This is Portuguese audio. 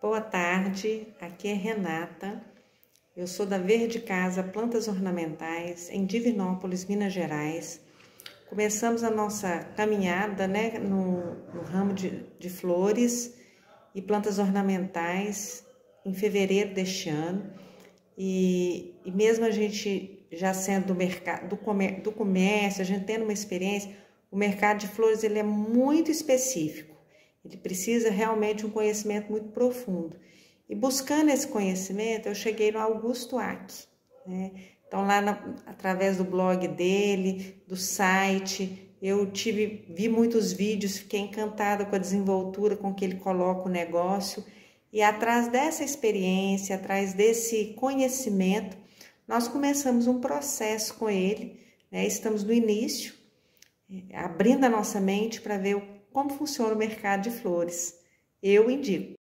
Boa tarde, aqui é Renata. Eu sou da Verde Casa Plantas Ornamentais em Divinópolis, Minas Gerais. Começamos a nossa caminhada né, no, no ramo de, de flores e plantas ornamentais em fevereiro deste ano. E, e mesmo a gente já sendo do mercado, do, do comércio, a gente tendo uma experiência, o mercado de flores ele é muito específico. Ele precisa realmente um conhecimento muito profundo. E buscando esse conhecimento, eu cheguei no Augusto Ack. Né? Então, lá na, através do blog dele, do site, eu tive, vi muitos vídeos, fiquei encantada com a desenvoltura com que ele coloca o negócio. E atrás dessa experiência, atrás desse conhecimento, nós começamos um processo com ele. Né? Estamos no início, abrindo a nossa mente para ver como funciona o mercado de flores. Eu indico.